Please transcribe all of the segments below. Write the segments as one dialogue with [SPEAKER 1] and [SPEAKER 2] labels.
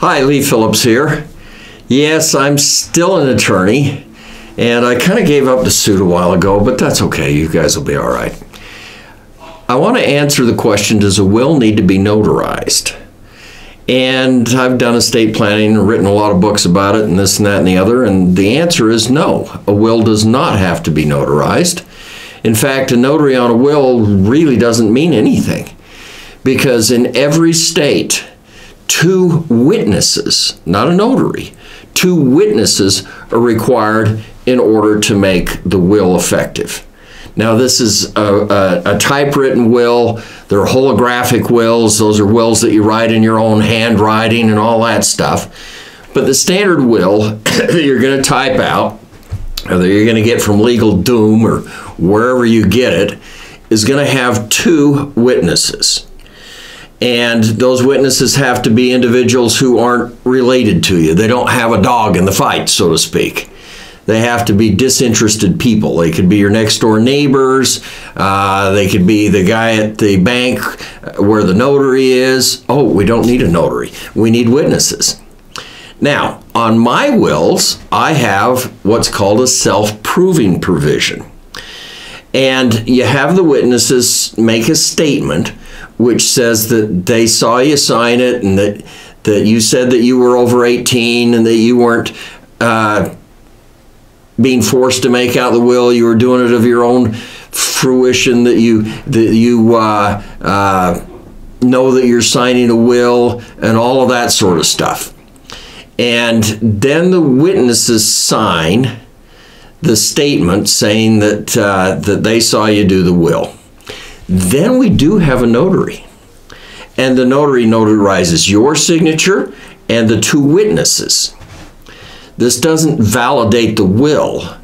[SPEAKER 1] Hi, Lee Phillips here. Yes, I'm still an attorney, and I kind of gave up the suit a while ago, but that's okay. You guys will be all right. I want to answer the question Does a will need to be notarized? And I've done estate planning and written a lot of books about it, and this and that and the other, and the answer is no. A will does not have to be notarized. In fact, a notary on a will really doesn't mean anything because in every state, two witnesses, not a notary, two witnesses are required in order to make the will effective. Now, this is a, a, a, typewritten will. There are holographic wills. Those are wills that you write in your own handwriting and all that stuff. But the standard will that you're going to type out, that you're going to get from Legal Doom or wherever you get it, is going to have two witnesses. And those witnesses have to be individuals who aren't related to you. They don't have a dog in the fight, so to speak. They have to be disinterested people. They could be your next door neighbors. Uh, they could be the guy at the bank where the notary is. Oh, we don't need a notary. We need witnesses. Now, on my wills, I have what's called a self proving provision. And you have the witnesses make a statement which says that they saw you sign it and that that you said that you were over 18 and that you weren't uh, being forced to make out the will. You were doing it of your own fruition. That you that you uh, uh, know that you're signing a will and all of that sort of stuff. And then the witnesses sign the statement saying that uh, that they saw you do the will. Then we do have a notary. And the notary notarizes your signature and the two witnesses. This doesn't validate the will,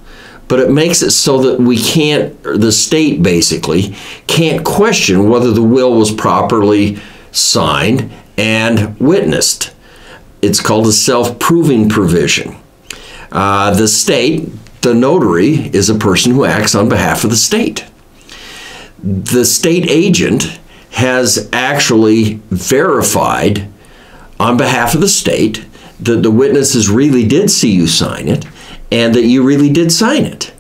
[SPEAKER 1] but it makes it so that we can't, the state basically, can't question whether the will was properly signed and witnessed. It's called a self proving provision. Uh, the state, the notary, is a person who acts on behalf of the state the state agent has actually verified on behalf of the state that the witnesses really did see you sign it and that you really did sign it.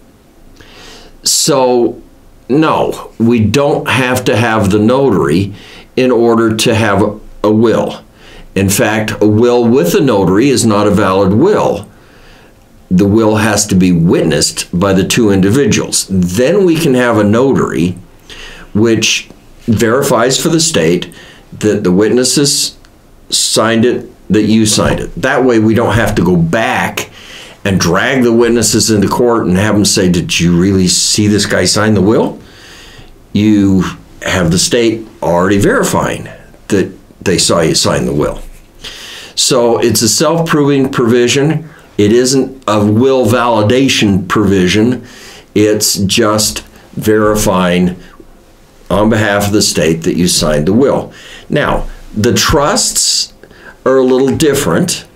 [SPEAKER 1] So, no, we don't have to have the notary in order to have a will. In fact, a will with a notary is not a valid will. The will has to be witnessed by the two individuals. Then we can have a notary which verifies for the state that the witnesses signed it, that you signed it. That way, we don't have to go back and drag the witnesses into court and have them say, Did you really see this guy sign the will? You have the state already verifying that they saw you sign the will. So it's a self proving provision. It isn't a will validation provision. It's just verifying on behalf of the state that you signed the will. Now, the trusts are a little different,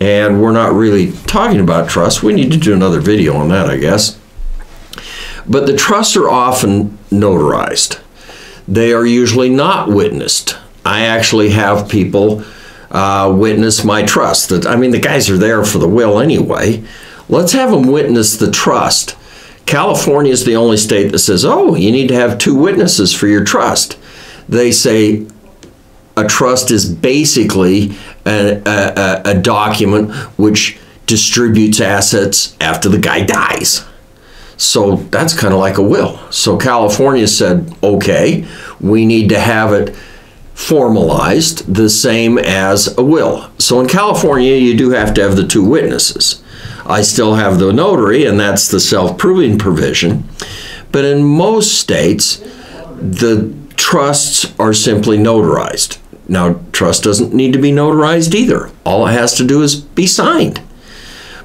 [SPEAKER 1] and we're not really talking about trusts. We need to do another video on that, I guess. But the trusts are often notarized. They are usually not witnessed. I actually have people uh, witness my trust. I mean, the guys are there for the will anyway. Let's have them witness the trust California is the only state that says, oh, you need to have two witnesses for your trust. They say a trust is basically a, a, a document which distributes assets after the guy dies. So that's kind of like a will. So California said, okay, we need to have it formalized the same as a will. So in California, you do have to have the two witnesses. I still have the notary, and that's the self proving provision. But in most states, the trusts are simply notarized. Now, trust doesn't need to be notarized either. All it has to do is be signed.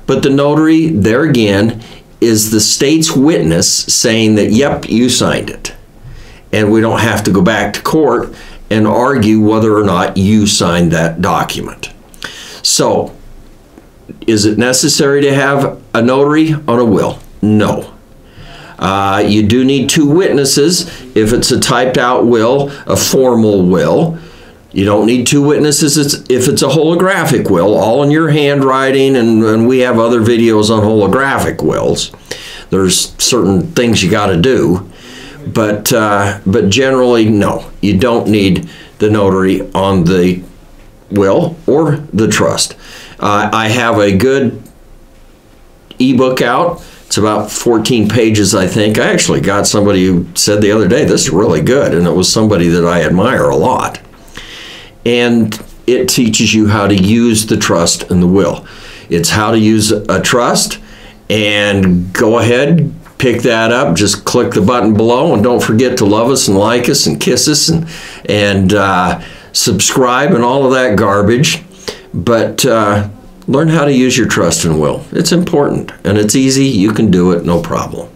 [SPEAKER 1] But the notary, there again, is the state's witness saying that, yep, you signed it. And we don't have to go back to court and argue whether or not you signed that document. So, is it necessary to have a notary on a will? No. Uh, you do need two witnesses if it's a typed out will, a formal will. You don't need two witnesses if it's a holographic will, all in your handwriting, and, and we have other videos on holographic wills. There's certain things you got to do, but uh, but generally, no, you don't need the notary on the will or the trust. Uh, I have a good ebook out. It's about 14 pages, I think. I actually got somebody who said the other day, this is really good, and it was somebody that I admire a lot. And it teaches you how to use the trust and the will. It's how to use a trust, and go ahead, pick that up. Just click the button below, and don't forget to love us and like us and kiss us and and uh, subscribe and all of that garbage. But uh, learn how to use your trust and will. It's important and it's easy. You can do it, no problem.